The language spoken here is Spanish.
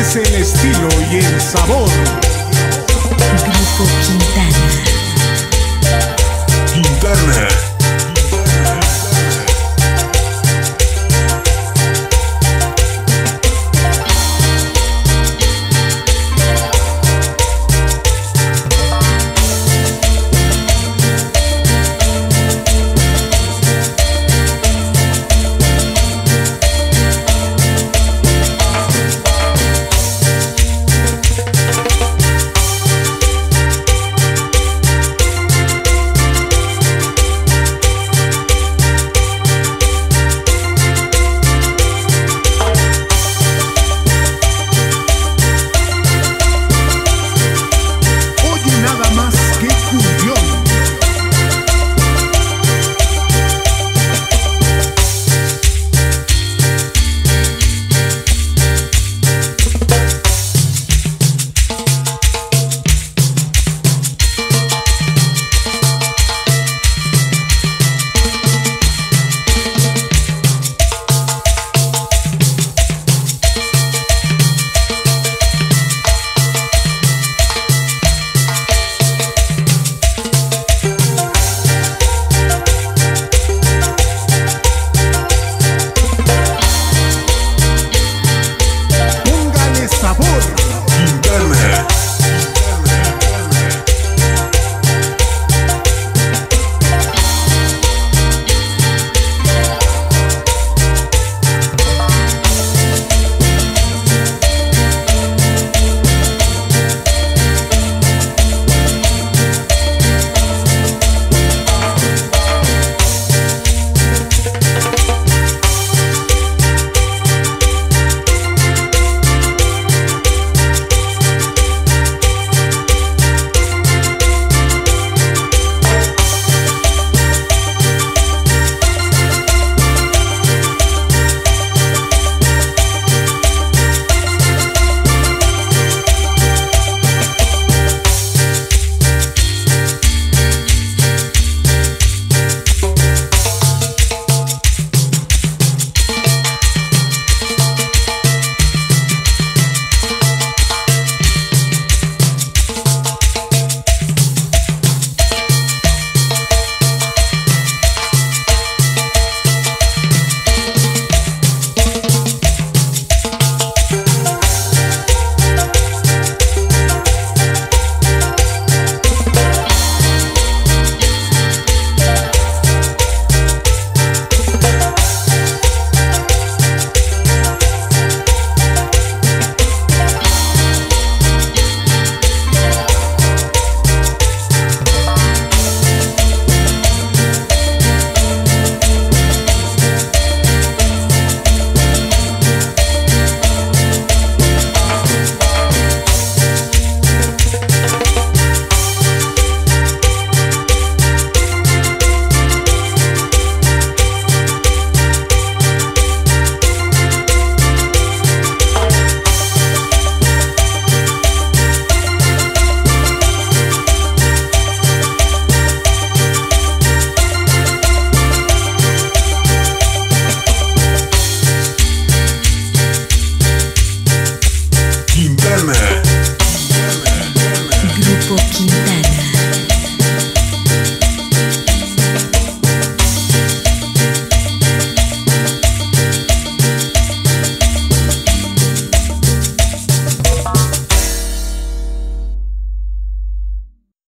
Es el estilo y el sabor. Quintana. Grupo Quintana.